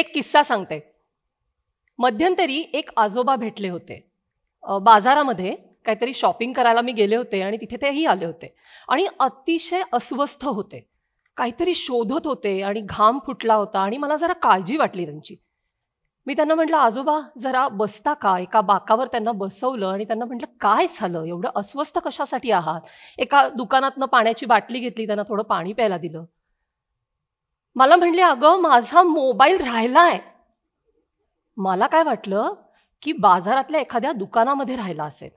एक किस्सा सांगते. मध्यंतरी एक आजोबा भेटले होते. बाजारामध्ये काहीतरी शॉपिंग करायला मी गेले होते आणि तिथे तेही आले होते. आणि अतिशय अस्वस्थ होते. काहीतरी शोधत होते आणि घाम फुटला होता आणि मला जरा काळजी वाटली त्यांची. मी त्यांना म्हटलं आजोबा जरा बसता का? एका बाकावर त्यांना बसवलं आणि त्यांना म्हटलं काय झालं? एवढं अस्वस्थ कशासाठी आहात? एका दुकानातनं पाण्याची बाटली घेतली त्यांना थोडं पाणी प्यायला दिलं. मला म्हणले अगं माझा मोबाईल राहिलाय. मला काय वाटलं की बाजारातल्या एखाद्या दुकानामध्ये राहिला असेल.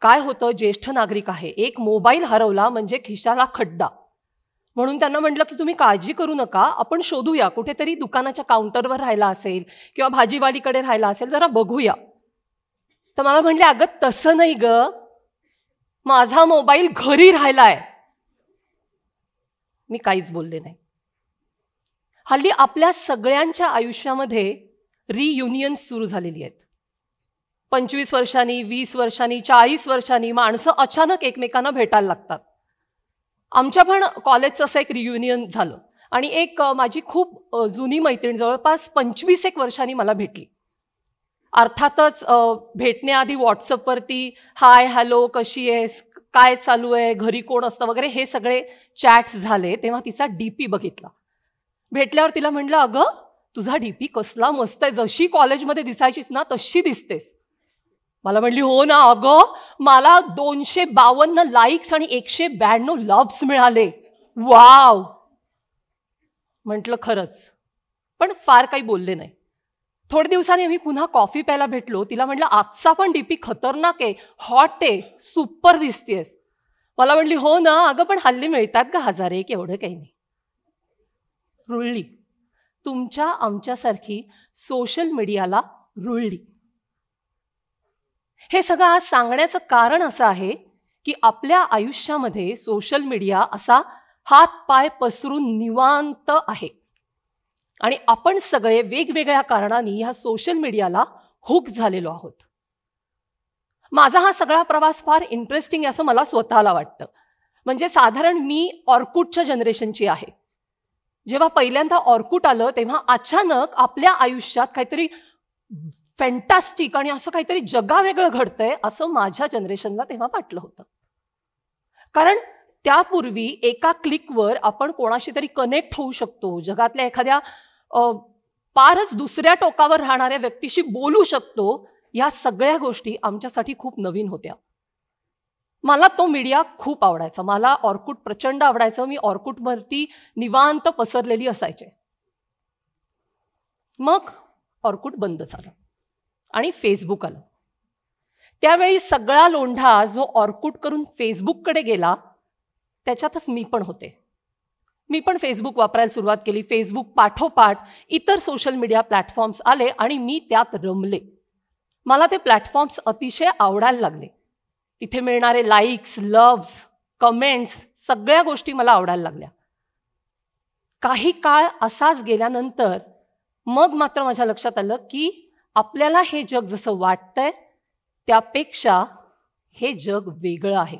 काय होतं ज्येष्ठ नागरिक आहे एक मोबाईल हरवला म्हणजे खिशाला खड्डा. म्हणून त्यांना म्हटलं की तुम्ही काळजी करू नका आपण शोधूया कुठेतरी दुकानाच्या काउंटरवर राहिला असेल किंवा भाजीवालीकडे राहिला असेल जरा बघूया. तर मला म्हणले अगं तसं नाही ग. माझा मोबाईल घरी राहिलाय. मी काहीच बोलले नाही. हल्ली आपल्या सगळ्यांच्या आयुष्यामध्ये रियुनियन सुरू झालेली आहेत. पंचवीस वर्षांनी वीस वर्षांनी चाळीस वर्षांनी माणसं अचानक एकमेकांना भेटायला लागतात. आमच्या पण कॉलेजचं असं एक रियुनियन झालं आणि एक माझी खूप जुनी मैत्रीण जवळपास पंचवीस एक वर्षांनी मला भेटली. अर्थातच भेटण्याआधी व्हॉट्सअपवरती हाय हॅलो कशी आहेस? काय चालू आहे? घरी कोण असतं? वगैरे हे सगळे चॅट्स झाले तेव्हा तिचा डी पी बघितला. भेटल्यावर तिला म्हटलं अगं तुझा डी पी कसला मस्त आहे. जशी कॉलेजमध्ये दिसायचीस ना तशी दिसतेस. मला म्हणली हो ना अगं. मला दोनशे बावन्न लाईक्स आणि एकशे ब्याण्णव लव्स मिळाले. वाव. म्हटलं खरंच. पण फार काही बोलले नाही. थोड्या दिवसांनी आम्ही पुन्हा कॉफी प्यायला भेटलो. तिला म्हटलं आजचा पण डीपी खतरनाक आहे. हॉट आहे. सुपर दिसतेस. मला म्हणली हो ना. अगं पण हल्ली मिळतात का हजार. एक एवढं काही नाही. रुळली. तुमच्या आमच्यासारखी सोशल मीडियाला रुळली. हे सगळं आज सांगण्याचं कारण असं आहे की आपल्या आयुष्यामध्ये सोशल मीडिया असा हात पाय पसरून निवांत आहे. आणि आपण सगळे वेगवेगळ्या कारणांनी ह्या सोशल मीडियाला हुक झालेलो आहोत. माझा हा सगळा प्रवास फार इंटरेस्टिंग आहे असं मला स्वतःला वाटतं. म्हणजे साधारण मी ऑर्कुटच्या जनरेशनची आहे. जेव्हा पहिल्यांदा ऑर्कुट आलं तेव्हा अचानक आपल्या आयुष्यात काहीतरी फॅन्टॅस्टिक आणि असं काहीतरी जगावेगळं घडतंय असं माझ्या जनरेशनला तेव्हा वाटलं होतं. कारण त्यापूर्वी एका क्लिकवर आपण कोणाशी तरी कनेक्ट होऊ शकतो. जगातल्या एखाद्या पारच दुसऱ्या टोकावर राहणाऱ्या व्यक्तीशी बोलू शकतो. या सगळ्या गोष्टी आमच्यासाठी खूप नवीन होत्या. मला तो मीडिया खूप आवडायचा. मला ऑर्कुट प्रचंड आवडायचं. मी ऑर्कुटवरती निवांत पसरलेली असायचे. मग ऑर्कुट बंद झालं आणि फेसबुक आलं. त्यावेळी सगळा लोंढा जो ऑर्कुट करून फेसबुककडे गेला त्याच्यातच मी पण होते. मी पण फेसबुक वापरायला सुरुवात केली. फेसबुक पाठोपाठ इतर सोशल मीडिया प्लॅटफॉर्म्स आले आणि मी त्यात रमले. मला ते प्लॅटफॉर्म्स अतिशय आवडायला लागले. तिथे मिळणारे लाईक्स लव्स कमेंट्स सगळ्या गोष्टी मला आवडायला लागल्या. काही काळ असाच गेल्यानंतर मग मात्र माझ्या लक्षात आलं की आपल्याला हे जग जसं वाटतंय त्यापेक्षा हे जग वेगळं आहे.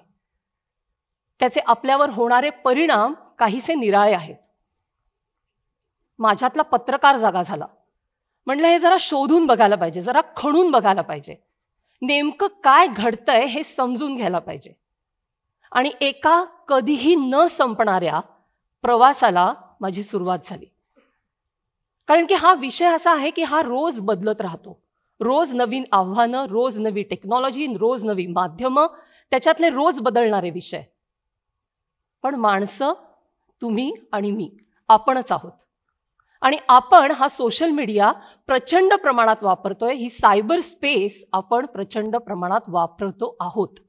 त्याचे आपल्यावर होणारे परिणाम काहीसे निराळे आहेत. माझ्यातला पत्रकार जागा झाला. म्हणलं हे जरा शोधून बघायला पाहिजे जरा खणून बघायला पाहिजे. नेमकं काय घडतंय हे समजून घ्यायला पाहिजे. आणि एका कधीही न संपणाऱ्या प्रवासाला माझी सुरुवात झाली. कारण की हा विषय असा आहे की हा रोज बदलत राहतो. रोज नवीन आव्हानं रोज नवी टेक्नॉलॉजी रोज नवी माध्यमं त्याच्यातले रोज बदलणारे विषय. पण माणसं तुम्ही आणि मी आपणच आहोत. आणि आपण हा सोशल मीडिया प्रचंड प्रमाणात वापरतोय. ही सायबर स्पेस आपण प्रचंड प्रमाणात वापरतो आहोत.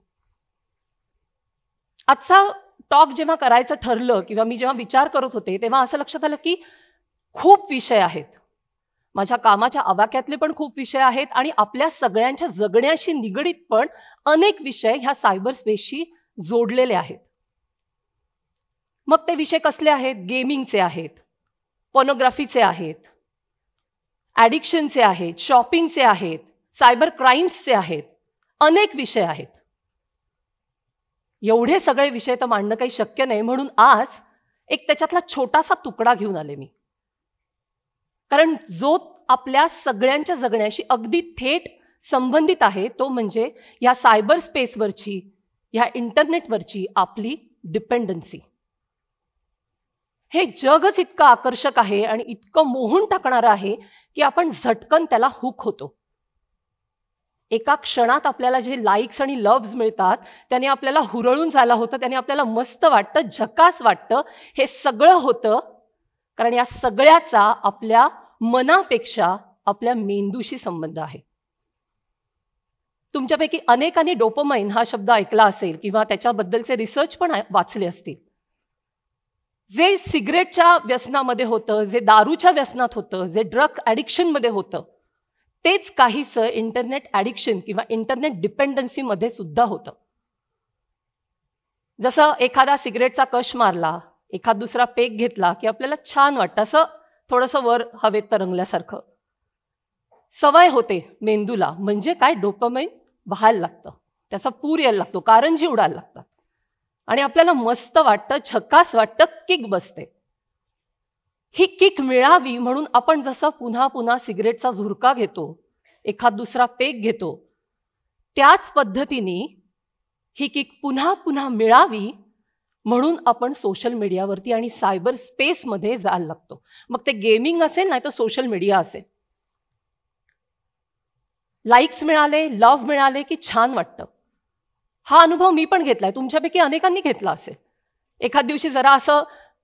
आजचा टॉक जेव्हा करायचं ठरलं किंवा मी जेव्हा विचार करत होते तेव्हा असं लक्षात आलं की खूप विषय आहेत. माझ्या कामाच्या आवाक्यातले पण खूप विषय आहेत आणि आपल्या सगळ्यांच्या जगण्याशी निगडीत पण अनेक विषय ह्या सायबर स्पेसशी जोडलेले आहेत. मग ते विषय कसले आहेत? गेमिंगचे आहेत. पॉनोग्राफीचे आहेत ॲडिक्शनचे आहेत शॉपिंगचे आहेत सायबर क्राईम्सचे आहेत अनेक विषय आहेत. एवढे सगळे विषय तर मांडणं काही शक्य नाही म्हणून आज एक त्याच्यातला छोटासा तुकडा घेऊन आले मी. कारण जो आपल्या सगळ्यांच्या जगण्याशी अगदी थेट संबंधित आहे तो म्हणजे या सायबर स्पेसवरची ह्या इंटरनेटवरची आपली डिपेंडन्सी हे जगच इतकं आकर्षक आहे आणि इतकं मोहून टाकणारं आहे की आपण झटकन त्याला हुक होतो. एका क्षणात आपल्याला जे लाईक्स आणि लव्ज मिळतात त्याने आपल्याला हुरळून झाला होतं त्याने आपल्याला मस्त वाटतं झकास वाटतं हे सगळं होतं. कारण या सगळ्याचा आपल्या मनापेक्षा आपल्या मेंदूशी संबंध आहे. तुमच्यापैकी अनेकांनी डोपोमाइन हा शब्द ऐकला असेल किंवा त्याच्याबद्दलचे रिसर्च पण वाचले असतील. जे सिगरेटच्या व्यसनामध्ये होतं जे दारूच्या व्यसनात होतं जे ड्रग ॲडिक्शनमध्ये होतं तेच काहीसं इंटरनेट ॲडिक्शन किंवा इंटरनेट डिपेंडन्सीमध्ये सुद्धा होतं. जसं एखादा सिगरेटचा कश मारला एखाद दुसरा पेक घेतला की आपल्याला छान वाटतं असं थोडंसं वर हवेत तरंगल्यासारखं. सवय होते मेंदूला म्हणजे काय? डोपमेन व्हायला लागतं. त्याचा पूर यायला लागतो कारंजी उडायला लागतात. आणि आपल्याला मस्त वाटतं झकास वाटतं किक बसते. ही किक मिळावी म्हणून आपण जसं पुन्हा पुन्हा सिगरेटचा झुरका घेतो एखाद दुसरा पेक घेतो त्याच पद्धतीने ही किक पुन्हा पुन्हा मिळावी म्हणून आपण सोशल मीडियावरती आणि सायबर स्पेसमध्ये जायला लागतो. मग ते गेमिंग असेल नाही तर सोशल मीडिया असेल. लाईक्स मिळाले लव्ह मिळाले की छान वाटतं. हा अनुभव मी पण घेतलाय. तुमच्यापैकी अनेकांनी घेतला असेल. एखाद दिवशी जरा असं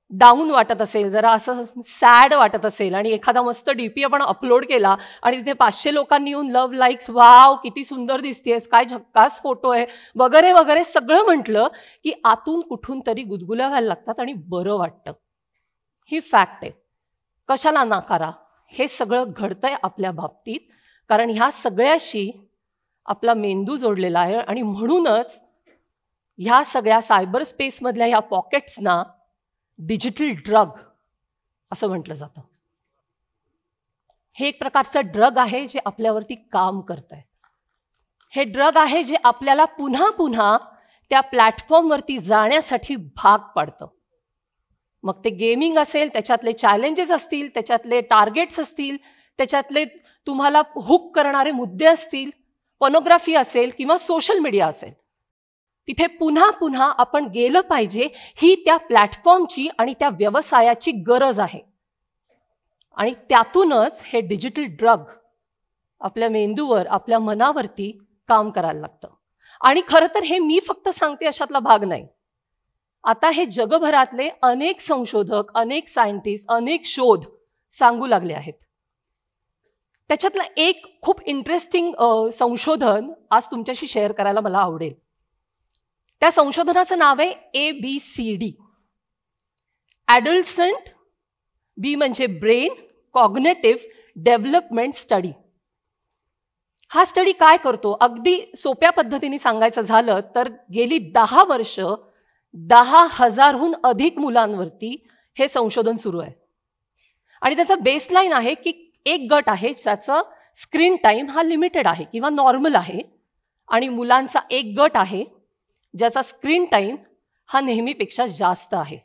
डाऊन वाटत असेल जरा असं सॅड वाटत असेल आणि एखादा मस्त डीपी आपण अपलोड केला आणि तिथे पाचशे लोकांनी येऊन लव्ह लाईक्स वाव किती सुंदर दिसतेस काय झक्कास फोटो आहे वगैरे वगैरे सगळं म्हटलं की आतून कुठून तरी गुदगुल्या व्हायला लागतात आणि बरं वाटतं. ही फॅक्ट आहे. कशाला नाकारा? हे सगळं घडतंय आपल्या बाबतीत. कारण ह्या सगळ्याशी आपला मेंदू जोडलेला आहे आणि म्हणूनच ह्या सगळ्या सायबर स्पेसमधल्या ह्या पॉकेट्सना डिजिटल ड्रग असं म्हटलं जातं. हे एक प्रकारचं ड्रग आहे जे आपल्यावरती काम करत आहे हे ड्रग आहे जे आपल्याला पुन्हा पुन्हा त्या प्लॅटफॉर्मवरती जाण्यासाठी भाग पाडतं. मग ते गेमिंग असेल त्याच्यातले चॅलेंजेस असतील त्याच्यातले टार्गेट्स असतील त्याच्यातले तुम्हाला हुक करणारे मुद्दे असतील पॉनोग्राफी असेल किंवा सोशल मीडिया असेल. तिथे पुन्हा पुन्हा आपण गेलं पाहिजे ही त्या प्लॅटफॉर्मची आणि त्या व्यवसायाची गरज आहे. आणि त्यातूनच हे डिजिटल ड्रग आपल्या मेंदूवर आपल्या मनावरती काम करायला लागतं. आणि खरं तर हे मी फक्त सांगते अशातला भाग नाही. आता हे जगभरातले अनेक संशोधक अनेक सायंटिस्ट अनेक शोध सांगू लागले आहेत. त्याच्यातलं एक खूप इंटरेस्टिंग संशोधन आज तुमच्याशी शेअर करायला मला आवडेल. त्या संशोधनाचं नाव आहे A B C D adolescent B म्हणजे ब्रेन कॉग्नेटिव्ह डेव्हलपमेंट स्टडी हा स्टडी काय करतो? अगदी सोप्या पद्धतीने सांगायचं झालं तर गेली दहा वर्ष दहा हजारहून अधिक मुलांवरती हे संशोधन सुरू आहे. आणि त्याचा बेसलाईन आहे की एक गट आहे ज्याचं स्क्रीन टाईम हा लिमिटेड आहे किंवा नॉर्मल आहे आणि मुलांचा एक गट आहे ज्याचा स्क्रीन टाईम हा नेहमीपेक्षा जास्त आहे.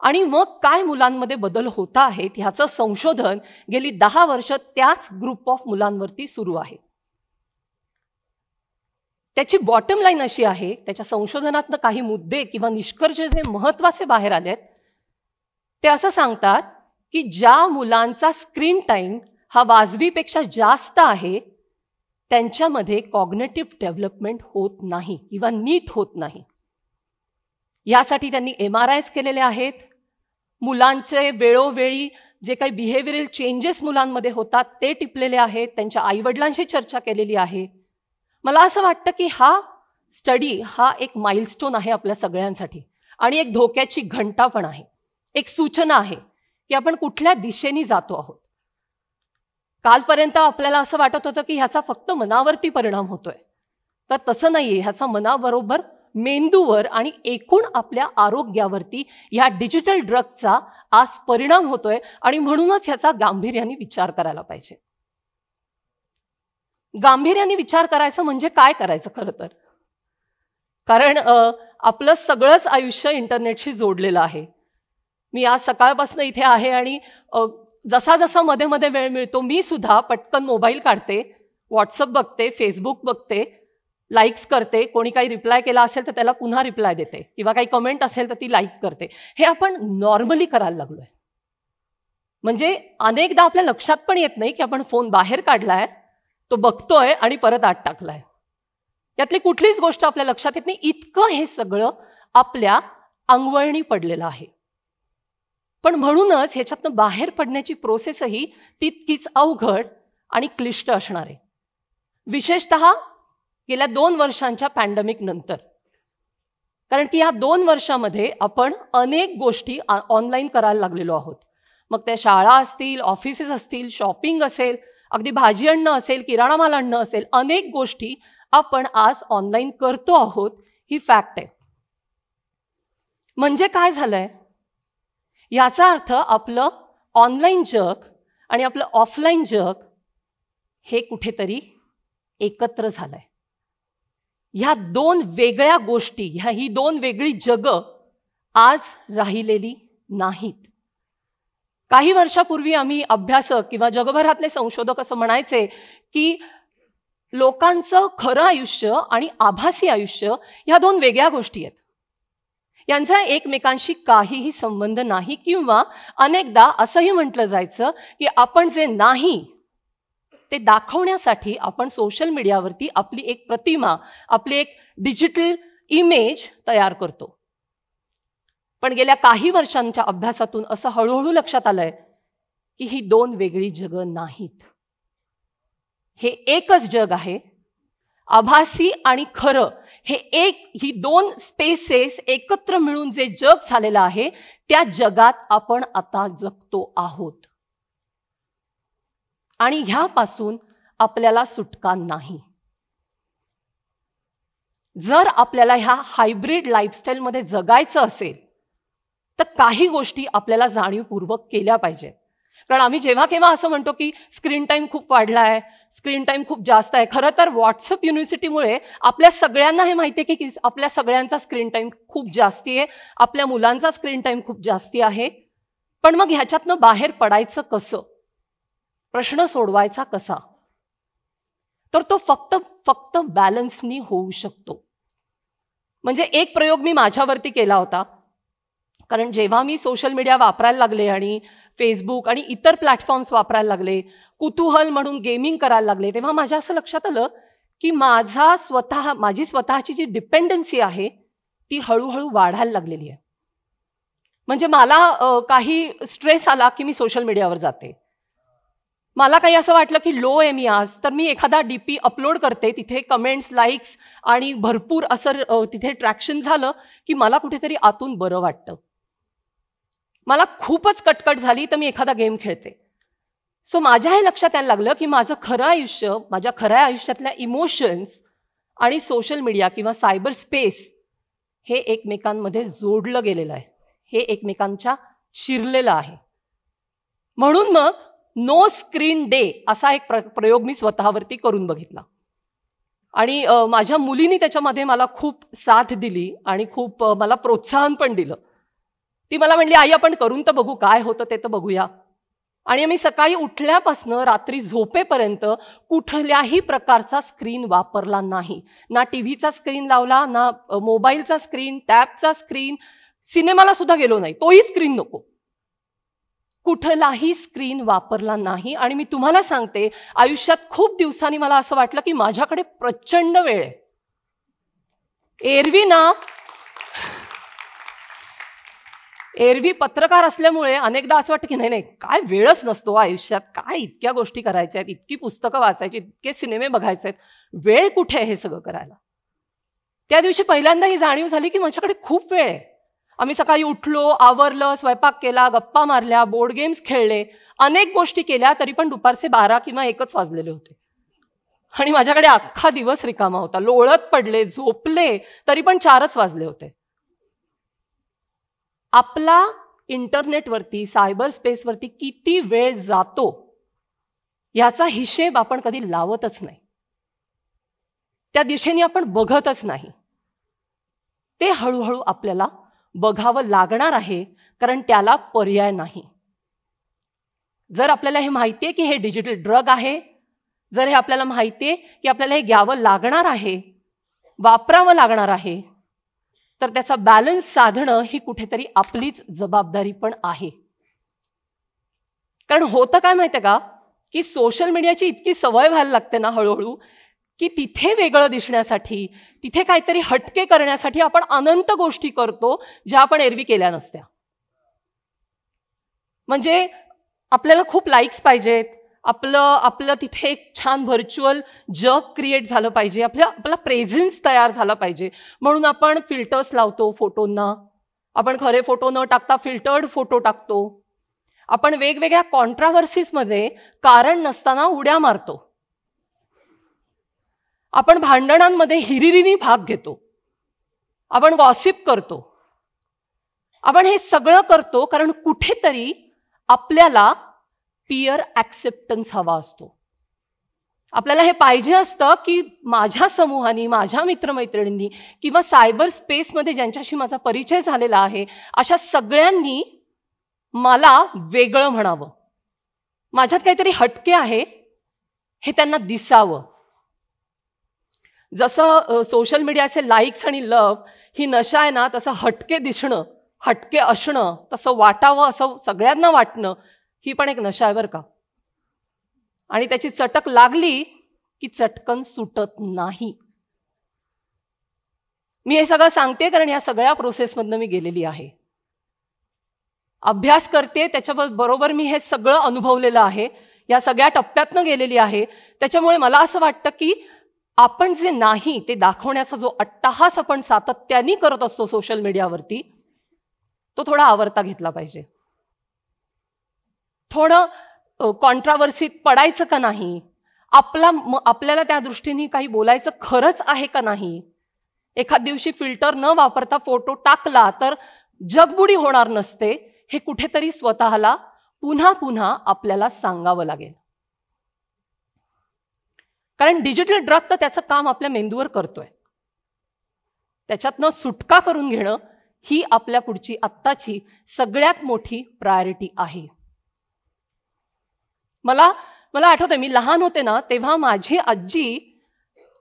आणि मग काय मुलांमध्ये बदल होता आहेत ह्याचं संशोधन गेली दहा वर्ष त्याच ग्रुप ऑफ मुलांवरती सुरू आहे. त्याची बॉटम लाईन अशी आहे त्याच्या संशोधनातनं काही मुद्दे किंवा निष्कर्ष जे महत्त्वाचे बाहेर आलेत ते असं सांगतात की ज्या मुलांचा स्क्रीन टाईम हा वाजवीपेक्षा जास्त आहे त्यांच्यामध्ये कॉग्नेटिव्ह डेव्हलपमेंट होत नाही किंवा नीट होत नाही. यासाठी त्यांनी एम आर आयज केलेले आहेत. मुलांचे वेळोवेळी जे काही बिहेवियरल चेंजेस मुलांमध्ये होतात ते टिपलेले आहेत. त्यांच्या आईवडिलांशी चर्चा केलेली आहे. मला असं वाटतं की हा स्टडी हा एक माइलस्टोन आहे आपल्या सगळ्यांसाठी. आणि एक धोक्याची घंटा पण आहे. एक सूचना आहे. की आपण कुठल्या दिशेने जातो आहोत. कालपर्यंत आपल्याला असं वाटत होतं की ह्याचा फक्त मनावरती परिणाम होतोय. तर तसं नाहीये. ह्याचा मनाबरोबर मेंदूवर आणि एकूण आपल्या आरोग्यावरती ह्या डिजिटल ड्रगचा आज परिणाम होतोय आणि म्हणूनच ह्याचा गांभीर्याने विचार करायला पाहिजे. गांभीर्याने विचार करायचं म्हणजे काय करायचं खरं तर? कारण आपलं सगळंच आयुष्य इंटरनेटशी जोडलेलं आहे. मी आज सकाळपासून इथे आहे आणि जसा जसा मध्ये मध्ये वेळ मिळतो मी सुद्धा पटकन मोबाईल काढते व्हॉट्सअप बघते फेसबुक बघते लाईक्स करते कोणी काही रिप्लाय केला असेल तर त्याला पुन्हा रिप्लाय देते किंवा काही कमेंट असेल तर ती लाईक करते. हे आपण नॉर्मली करायला लागलोय. म्हणजे अनेकदा आपल्या लक्षात पण येत नाही की आपण फोन बाहेर काढलाय तो बघतोय आणि परत आत टाकलाय. यातली कुठलीच गोष्ट आपल्या लक्षात येत नाही. इतकं हे सगळं आपल्या अंगवळणी पडलेलं आहे. पण म्हणूनच ह्याच्यातनं बाहेर पडण्याची प्रोसेसही तितकीच अवघड आणि क्लिष्ट असणार आहे. विशेषत गेल्या दोन वर्षांच्या पॅन्डेमिक नंतर. कारण की ह्या दोन वर्षामध्ये आपण अनेक गोष्टी ऑनलाईन करायला लागलेलो आहोत. मग त्या शाळा असतील ऑफिसेस असतील शॉपिंग असेल अगदी भाजी आणणं असेल किराणा माल आणणं असेल अनेक गोष्टी आपण आज ऑनलाईन करतो आहोत ही फॅक्ट आहे. म्हणजे काय झालंय? याचा अर्थ आपलं ऑनलाईन जग आणि आपलं ऑफलाईन जग हे कुठेतरी एकत्र झालंय. ह्या दोन वेगळ्या गोष्टी ह्या ही दोन वेगळी जगं आज राहिलेली नाहीत. काही वर्षापूर्वी आम्ही अभ्यासक किंवा जगभरातले संशोधक असं म्हणायचे की लोकांचं खरं आयुष्य आणि आभासी आयुष्य ह्या दोन वेगळ्या गोष्टी आहेत. यांचा एकमेकांशी काहीही संबंध नाही किंवा अनेकदा असंही म्हटलं जायचं की आपण जे नाही ते दाखवण्यासाठी आपण सोशल मीडियावरती आपली एक प्रतिमा आपली एक डिजिटल इमेज तयार करतो. पण गेल्या काही वर्षांच्या अभ्यासातून असं हळूहळू लक्षात आलंय की ही दोन वेगळी जगं नाहीत. हे एकच जग आहे. आभासी आणि खरं हे एक ही दोन स्पेसेस एकत्र मिळून जे जग झालेलं आहे त्या जगात आपण आता जगतो आहोत. आणि ह्यापासून आपल्याला सुटका नाही. जर आपल्याला ह्या हायब्रिड लाईफस्टाईलमध्ये जगायचं असेल तर काही गोष्टी आपल्याला जाणीवपूर्वक केल्या पाहिजेत. कारण आम्ही जेव्हा केव्हा असं म्हणतो की स्क्रीन टाईम खूप वाढला आहे स्क्रीन टाईम खूप जास्त आहे खरं तर व्हॉट्सअप युनिव्हर्सिटीमुळे आपल्या सगळ्यांना हे माहिती आहे की आपल्या सगळ्यांचा स्क्रीन टाईम खूप जास्ती आहे आपल्या मुलांचा स्क्रीन टाईम खूप जास्ती आहे. पण मग ह्याच्यातनं बाहेर पडायचं कसं? प्रश्न सोडवायचा कसा? तर तो फक्त फक्त बॅलन्सनी होऊ शकतो. म्हणजे एक प्रयोग मी माझ्यावरती केला होता. कारण जेव्हा मी सोशल मीडिया वापरायला लागले आणि फेसबुक आणि इतर प्लॅटफॉर्म्स वापरायला लागले. कुतूहल म्हणून गेमिंग करायला लागले. तेव्हा माझ्या असं लक्षात आलं की माझा स्वतः माझी स्वतःची जी डिपेंडन्सी आहे ती हळूहळू वाढायला लागलेली आहे. म्हणजे मला काही स्ट्रेस आला की मी सोशल मीडियावर जाते. मला काही असं वाटलं की लो आहे मी आज तर मी एखादा डी पी अपलोड करते तिथे कमेंट्स लाईक्स आणि भरपूर असं तिथे ट्रॅक्शन झालं की मला कुठेतरी आतून बरं वाटतं. मला खूपच कटकट झाली तर मी एखादा गेम खेळते. सो माझ्या हे लक्षात यायला लागलं की माझं खरं आयुष्य माझ्या खऱ्या आयुष्यातल्या इमोशन्स आणि सोशल मीडिया किंवा सायबर स्पेस हे एकमेकांमध्ये जोडलं गेलेलं आहे. हे एकमेकांच्या शिरलेलं आहे. म्हणून मग नो स्क्रीन डे असा एक प्र प्रयोग मी स्वतःवरती करून बघितला. आणि माझ्या मुलीनी त्याच्यामध्ये मला खूप साथ दिली आणि खूप मला प्रोत्साहन पण दिलं. ती मला म्हणली आई आपण करून तर बघू काय होतं ते तर बघूया. आणि आम्ही सकाळी उठल्यापासनं रात्री झोपेपर्यंत कुठल्याही प्रकारचा स्क्रीन वापरला नाही. ना टी व्हीचा स्क्रीन लावला ना मोबाईलचा स्क्रीन टॅबचा स्क्रीन सिनेमाला सुद्धा गेलो नाही. तोही स्क्रीन नको. कुठलाही स्क्रीन वापरला नाही. आणि मी तुम्हाला सांगते आयुष्यात खूप दिवसांनी मला असं वाटलं की माझ्याकडे प्रचंड वेळ आहे. एरवी ना एरवी पत्रकार असल्यामुळे अनेकदा असं वाटतं की नाही नाही काय वेळच नसतो हो आयुष्यात. काय इतक्या गोष्टी करायच्या आहेत इतकी पुस्तकं वाचायची इतके सिनेमे बघायचे आहेत. वेळ कुठे आहे हे सगळं करायला? त्या दिवशी पहिल्यांदा ही जाणीव झाली की माझ्याकडे खूप वेळ आहे. आम्ही सकाळी उठलो आवरलं स्वयंपाक केला गप्पा मारल्या बोर्ड गेम्स खेळले. अनेक गोष्टी केल्या तरी पण दुपारचे बारा किंवा एकच वाजलेले होते. आणि माझ्याकडे अख्खा दिवस रिकामा होता. लोळत पडले झोपले तरी पण चारच वाजले होते. आपला इंटरनेटवरती सायबर स्पेसवरती किती वेळ जातो याचा हिशेब आपण कधी लावतच नाही. त्या दिशेने आपण बघतच नाही. ते हळूहळू आपल्याला बघावं लागणार आहे कारण त्याला पर्याय नाही. जर आपल्याला हे माहिती आहे की हे डिजिटल ड्रग आहे जर हे आपल्याला माहिती आहे की आपल्याला हे घ्यावं लागणार आहे वापरावं लागणार आहे तर त्याचा बॅलन्स साधणं ही कुठेतरी आपलीच जबाबदारी पण आहे. कारण होतं काय माहितीये का? की सोशल मीडियाची इतकी सवय व्हायला लागते ना हळूहळू की तिथे वेगळं दिसण्यासाठी तिथे काहीतरी हटके करण्यासाठी आपण अनंत गोष्टी करतो ज्या आपण एरवी केल्या नसत्या. म्हणजे आपल्याला खूप लाईक्स पाहिजेत आपलं आपलं तिथे एक छान व्हर्च्युअल जग क्रिएट झालं पाहिजे. आपल्या आपला प्रेझेन्स तयार झाला पाहिजे. म्हणून आपण फिल्टर्स लावतो फोटोंना. आपण खरे फोटो न टाकता फिल्टर्ड फोटो टाकतो. आपण वेगवेगळ्या कॉन्ट्राव्हर्सीसमध्ये कारण नसताना उड्या मारतो. आपण भांडणांमध्ये हिरिरीनी भाग घेतो. आपण गॉसिप करतो. आपण हे सगळं करतो कारण कुठेतरी आपल्याला पियर ॲक्सेप्टन्स हवा असतो. आपल्याला हे पाहिजे असतं की माझ्या समूहानी माझ्या मित्रमैत्रिणींनी किंवा सायबर स्पेसमध्ये ज्यांच्याशी माझा परिचय झालेला आहे अशा सगळ्यांनी मला वेगळं म्हणावं. माझ्यात काहीतरी हटके आहे हे त्यांना दिसावं. जसं सोशल मीडियाचे लाईक्स आणि लव ही नशा आहे ना तसं हटके दिसणं हटके असणं तसं वाटावं असं सगळ्यांना वाटणं ही पण एक नशा आहे बरं का. आणि त्याची चटक लागली की चटकन सुटत नाही. मी हे सगळं सांगते कारण या सगळ्या प्रोसेसमधनं मी गेलेली आहे. अभ्यास करते त्याच्या बरोबर मी हे सगळं अनुभवलेलं आहे. या सगळ्या टप्प्यातनं गेलेली आहे. त्याच्यामुळे मला असं वाटतं की आपण जे नाही ते दाखवण्याचा जो अट्टाहास आपण सातत्याने करत असतो सोशल मीडियावरती तो थोडा आवरता घेतला पाहिजे. थोडं कॉन्ट्रावर्सीत पडायचं का नाही? आपला आपल्याला त्या दृष्टीने काही बोलायचं खरंच आहे का नाही? एखाद दिवशी फिल्टर न वापरता फोटो टाकला तर जगबुडी होणार नसते हे कुठेतरी स्वतःला पुन्हा पुन्हा आपल्याला सांगावं लागेल. कारण डिजिटल ड्रग तर त्याचं काम आपल्या मेंदूवर करतोय. त्याच्यातनं सुटका करून घेणं ही आपल्या पुढची आत्ताची सगळ्यात मोठी प्रायोरिटी आहे. मला मला आठवतंय मी लहान होते ना तेव्हा माझी आजी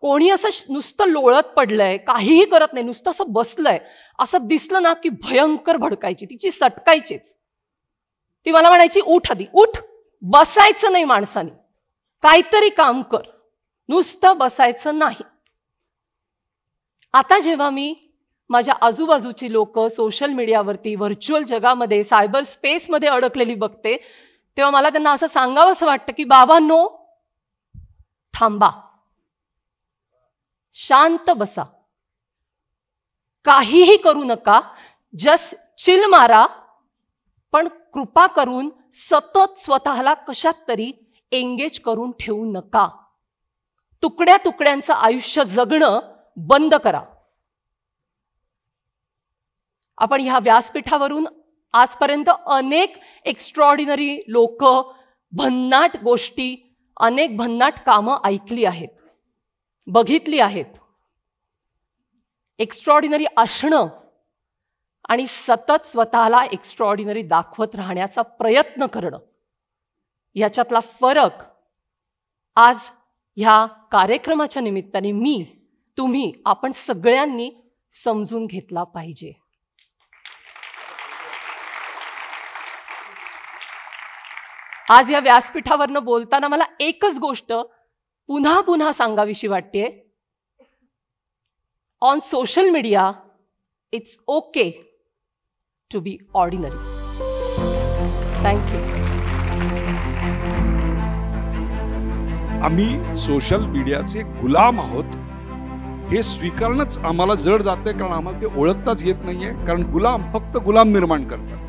कोणी असं नुसतं लोळत पडलंय काहीही करत नाही नुसतं असं बसलंय. असं दिसलं ना की भयंकर भडकायची तिची सटकायचीच. ती मला म्हणायची उठ आधी उठ. बसायचं नाही माणसाने. काहीतरी काम कर. नुसतं बसायचं नाही. आता जेव्हा मी माझ्या आजूबाजूची लोक सोशल मीडियावरती व्हर्च्युअल जगामध्ये सायबर स्पेसमध्ये अडकलेली बघते तेव्हा मला त्यांना असं सांगावंसं वाटतं की बाबांनो थांबा. शांत बसा. काहीही करू नका. जस्ट चिल मारा. पण कृपा करून सतत स्वतःला कशात तरी एंगेज करून ठेवू नका. तुकड्या तुकड्यांचं आयुष्य जगणं बंद करा. आपण ह्या व्यासपीठावरून आजपर्यंत अनेक एक्स्ट्रॉर्डिनरी लोक भन्नाट गोष्टी अनेक भन्नाट कामं ऐकली आहेत बघितली आहेत. एक्स्ट्रॉर्डिनरी असणं आणि सतत स्वतःला एक्स्ट्रॉर्डिनरी दाखवत राहण्याचा प्रयत्न करणं याच्यातला फरक आज ह्या कार्यक्रमाच्या निमित्ताने मी तुम्ही आपण सगळ्यांनी समजून घेतला पाहिजे. आज या व्यासपीठावरनं बोलताना मला एकच गोष्ट पुन्हा पुन्हा सांगावीशी वाटते on social media it's okay to be ordinary thank you आम्ही सोशल मीडियाचे गुलाम आहोत. हे स्वीकारणंच आम्हाला जड जाते कारण आम्हाला ते ओळखताच येत नाहीये. कारण गुलाम फक्त गुलाम निर्माण करतात.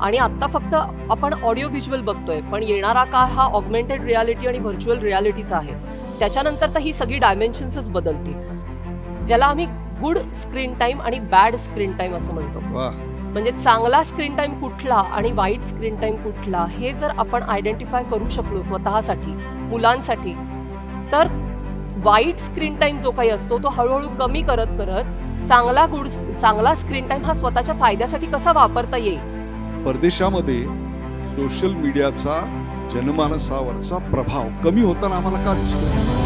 आणि आता फक्त आपण ऑडिओ व्हिज्युअल बघतोय पण येणारा काळ हा ऑगमेंटेड रियालिटी आणि व्हर्च्युअल रियालिटीचा आहे. त्याच्यानंतर तर ही सगळी डायमेन्शन्सच बदलतील. ज्याला आम्ही गुड स्क्रीन टाइम आणि बॅड स्क्रीन टाइम असं म्हणतो. म्हणजे चांगला स्क्रीन टाइम कुठला आणि वाईट स्क्रीन टाइम कुठला हे जर आपण आयडेंटिफाय करू शकलो स्वतःसाठी मुलांसाठी तर वाईट स्क्रीन टाइम जो काही असतो तो हळूहळू कमी करत करत चांगला गुड चांगला स्क्रीन टाइम हा स्वतःच्या फायद्यासाठी कसा वापरता येईल? परदेशामध्ये सोशल मीडियाचा जनमानसावरचा प्रभाव कमी होताना आम्हाला का दिसतो